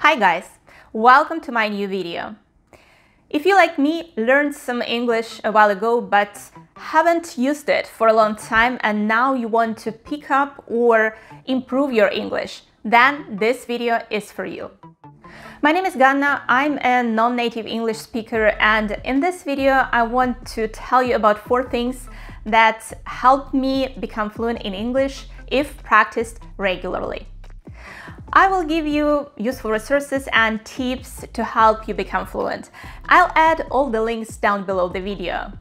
Hi guys, welcome to my new video. If you like me learned some English a while ago but haven't used it for a long time and now you want to pick up or improve your English, then this video is for you. My name is Ganna, I'm a non-native English speaker and in this video I want to tell you about four things that helped me become fluent in English if practiced regularly. I will give you useful resources and tips to help you become fluent. I'll add all the links down below the video.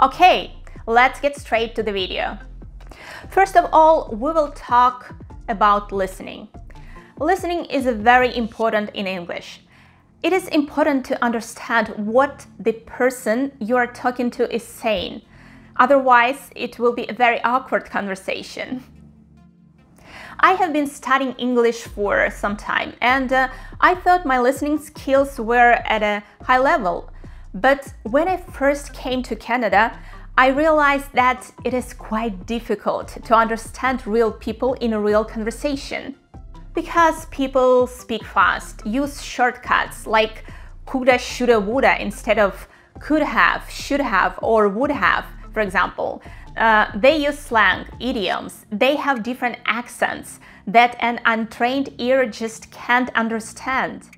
Okay, let's get straight to the video. First of all, we will talk about listening. Listening is very important in English. It is important to understand what the person you are talking to is saying. Otherwise, it will be a very awkward conversation. I have been studying English for some time and uh, I thought my listening skills were at a high level. But when I first came to Canada, I realized that it is quite difficult to understand real people in a real conversation. Because people speak fast, use shortcuts like coulda, shoulda, woulda instead of could have, should have, or would have, for example. Uh, they use slang, idioms, they have different accents that an untrained ear just can't understand.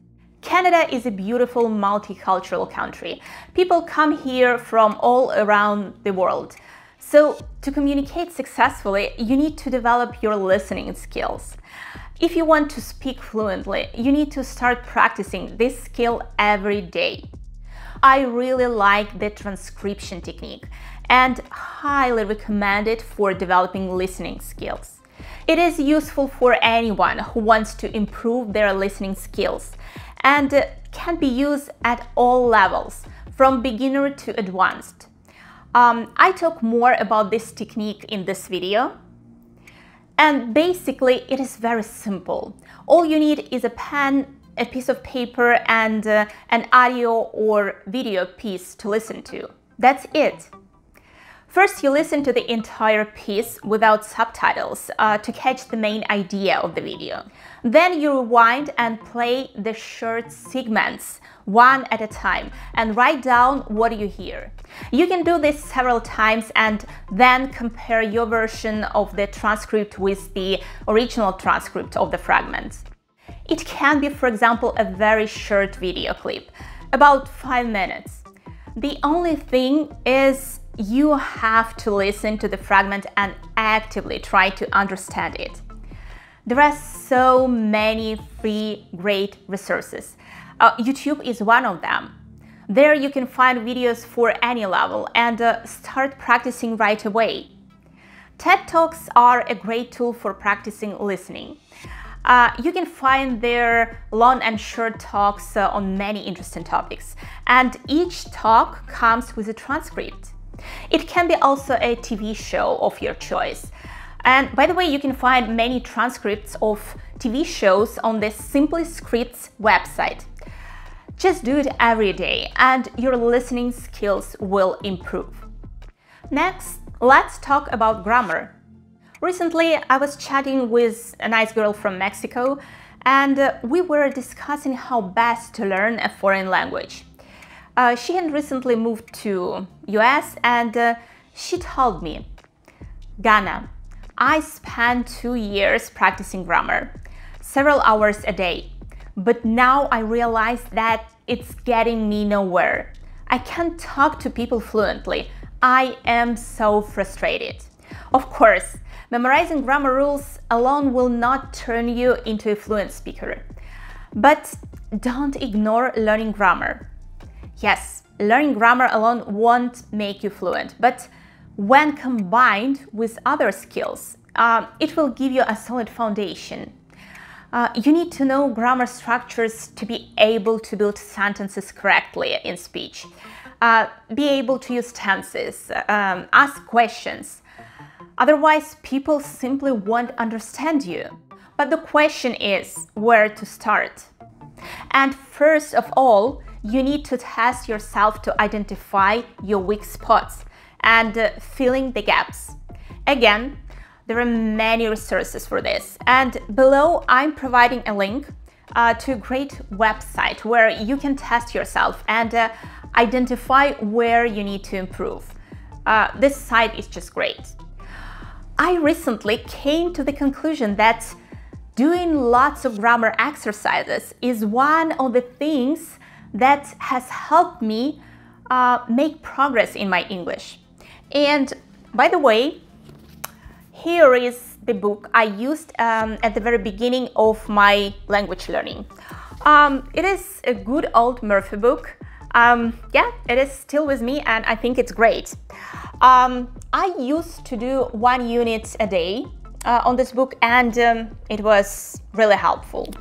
Canada is a beautiful multicultural country. People come here from all around the world. So, to communicate successfully, you need to develop your listening skills. If you want to speak fluently, you need to start practicing this skill every day. I really like the transcription technique and highly recommended for developing listening skills. It is useful for anyone who wants to improve their listening skills and can be used at all levels, from beginner to advanced. Um, I talk more about this technique in this video. And basically, it is very simple. All you need is a pen, a piece of paper, and uh, an audio or video piece to listen to. That's it. First, you listen to the entire piece without subtitles uh, to catch the main idea of the video. Then you rewind and play the short segments one at a time and write down what you hear. You can do this several times and then compare your version of the transcript with the original transcript of the fragment. It can be, for example, a very short video clip, about 5 minutes. The only thing is you have to listen to the fragment and actively try to understand it. There are so many free great resources. Uh, YouTube is one of them. There you can find videos for any level and uh, start practicing right away. TED Talks are a great tool for practicing listening. Uh, you can find their long and short talks uh, on many interesting topics, and each talk comes with a transcript. It can be also a TV show of your choice. And by the way, you can find many transcripts of TV shows on the Simply Scripts website. Just do it every day and your listening skills will improve. Next, let's talk about grammar. Recently, I was chatting with a nice girl from Mexico and uh, we were discussing how best to learn a foreign language. Uh, she had recently moved to US and uh, she told me, Ganna, I spent two years practicing grammar, several hours a day, but now I realize that it's getting me nowhere. I can't talk to people fluently. I am so frustrated. Of course, memorizing grammar rules alone will not turn you into a fluent speaker. But don't ignore learning grammar. Yes, learning grammar alone won't make you fluent, but when combined with other skills, uh, it will give you a solid foundation. Uh, you need to know grammar structures to be able to build sentences correctly in speech, uh, be able to use tenses, um, ask questions. Otherwise, people simply won't understand you. But the question is where to start. And first of all, you need to test yourself to identify your weak spots and uh, filling the gaps. Again, there are many resources for this, and below I'm providing a link uh, to a great website where you can test yourself and uh, identify where you need to improve. Uh, this site is just great. I recently came to the conclusion that doing lots of grammar exercises is one of the things that has helped me uh, make progress in my English. And by the way, here is the book I used um, at the very beginning of my language learning. Um, it is a good old Murphy book. Um, yeah, it is still with me and I think it's great. Um, I used to do one unit a day uh, on this book and um, it was really helpful.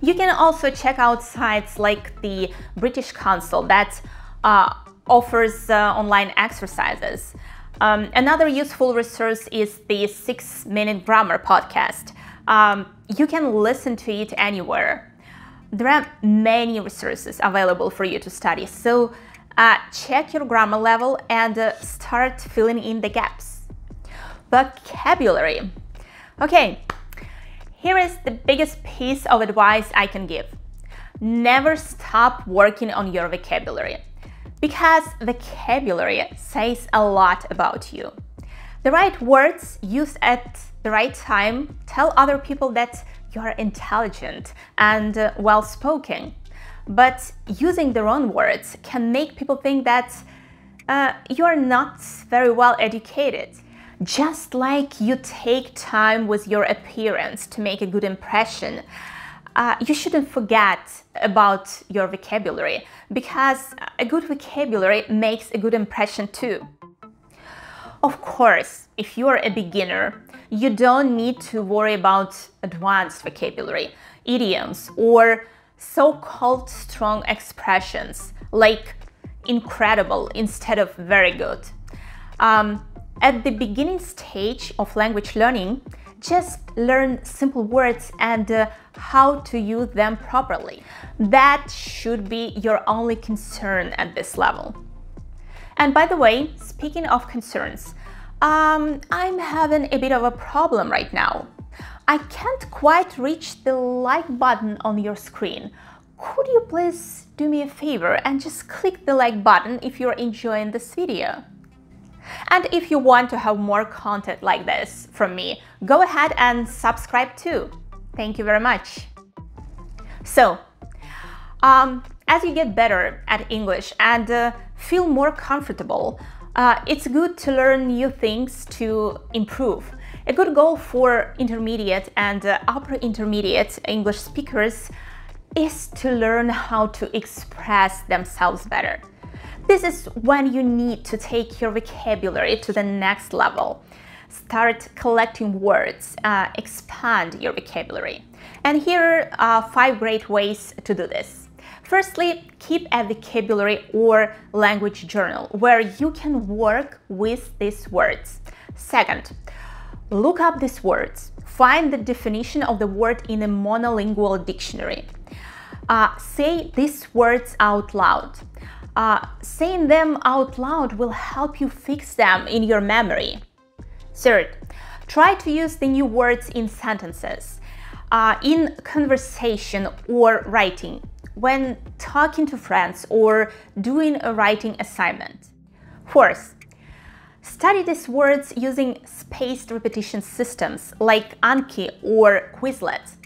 You can also check out sites like the British Council that uh, offers uh, online exercises. Um, another useful resource is the Six Minute Grammar podcast. Um, you can listen to it anywhere. There are many resources available for you to study, so uh, check your grammar level and uh, start filling in the gaps. Vocabulary. Okay, here is the biggest piece of advice I can give. Never stop working on your vocabulary because vocabulary says a lot about you. The right words used at the right time tell other people that you are intelligent and uh, well spoken but using the wrong words can make people think that uh, you are not very well educated. Just like you take time with your appearance to make a good impression, uh, you shouldn't forget about your vocabulary because a good vocabulary makes a good impression too. Of course, if you are a beginner, you don't need to worry about advanced vocabulary, idioms, or so-called strong expressions like incredible instead of very good. Um, at the beginning stage of language learning, just learn simple words and uh, how to use them properly. That should be your only concern at this level. And by the way, speaking of concerns, um, I'm having a bit of a problem right now. I can't quite reach the like button on your screen. Could you please do me a favor and just click the like button if you're enjoying this video? And if you want to have more content like this from me, go ahead and subscribe too. Thank you very much. So, um, as you get better at English and uh, feel more comfortable, uh, it's good to learn new things to improve. A good goal for intermediate and uh, upper intermediate English speakers is to learn how to express themselves better. This is when you need to take your vocabulary to the next level. Start collecting words, uh, expand your vocabulary. And here are five great ways to do this. Firstly, keep a vocabulary or language journal where you can work with these words. Second, Look up these words. Find the definition of the word in a monolingual dictionary. Uh, say these words out loud. Uh, saying them out loud will help you fix them in your memory. Third, try to use the new words in sentences, uh, in conversation or writing, when talking to friends or doing a writing assignment. Fourth, Study these words using spaced repetition systems like Anki or Quizlet,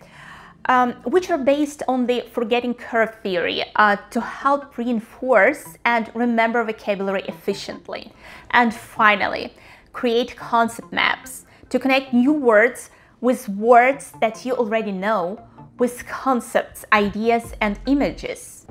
um, which are based on the forgetting curve theory uh, to help reinforce and remember vocabulary efficiently. And finally, create concept maps to connect new words with words that you already know with concepts, ideas, and images.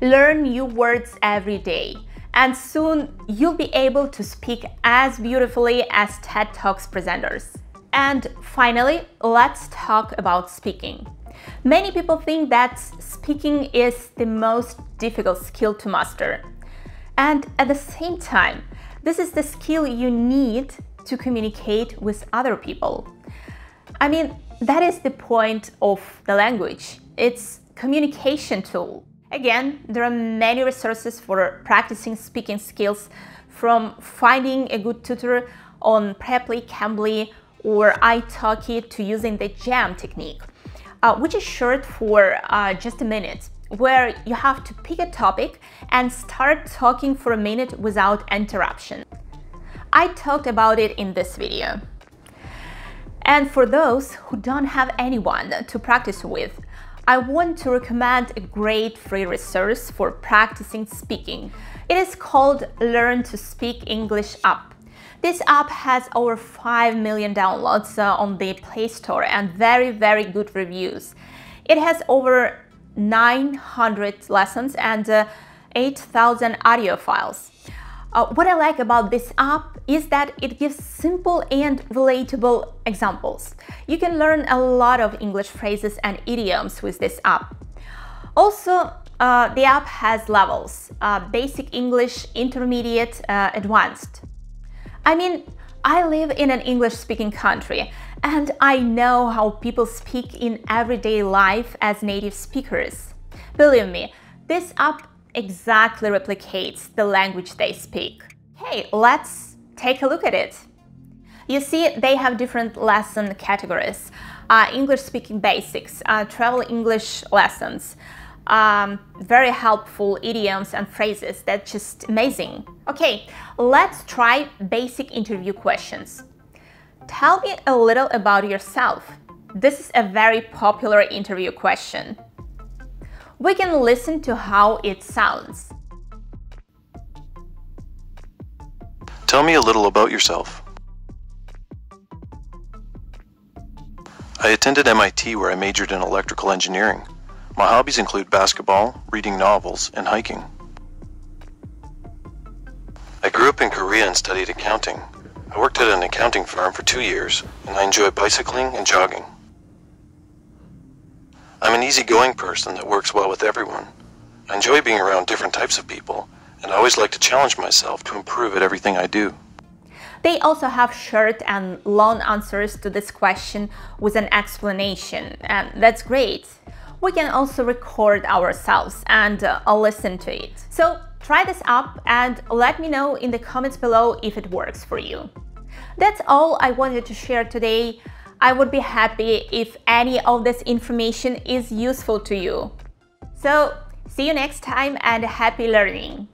Learn new words every day and soon you'll be able to speak as beautifully as TED Talks presenters. And finally, let's talk about speaking. Many people think that speaking is the most difficult skill to master. And at the same time, this is the skill you need to communicate with other people. I mean, that is the point of the language. It's communication tool. Again, there are many resources for practicing speaking skills from finding a good tutor on Preply, Cambly, or italki to using the JAM technique. Uh, which is short for uh, just a minute, where you have to pick a topic and start talking for a minute without interruption. I talked about it in this video. And for those who don't have anyone to practice with, I want to recommend a great free resource for practicing speaking. It is called Learn to Speak English app. This app has over 5 million downloads uh, on the Play Store and very, very good reviews. It has over 900 lessons and uh, 8,000 audio files. Uh, what I like about this app is that it gives simple and relatable examples. You can learn a lot of English phrases and idioms with this app. Also, uh, the app has levels, uh, basic English, intermediate, uh, advanced. I mean, I live in an English-speaking country and I know how people speak in everyday life as native speakers. Believe me, this app exactly replicates the language they speak. Hey, let's take a look at it. You see, they have different lesson categories. Uh, English speaking basics, uh, travel English lessons, um, very helpful idioms and phrases. That's just amazing. Okay, let's try basic interview questions. Tell me a little about yourself. This is a very popular interview question we can listen to how it sounds. Tell me a little about yourself. I attended MIT where I majored in electrical engineering. My hobbies include basketball, reading novels, and hiking. I grew up in Korea and studied accounting. I worked at an accounting firm for two years, and I enjoy bicycling and jogging. I'm an easygoing person that works well with everyone. I enjoy being around different types of people, and I always like to challenge myself to improve at everything I do. They also have short and long answers to this question with an explanation, and that's great. We can also record ourselves and uh, listen to it. So try this app and let me know in the comments below if it works for you. That's all I wanted to share today. I would be happy if any of this information is useful to you. So, see you next time and happy learning!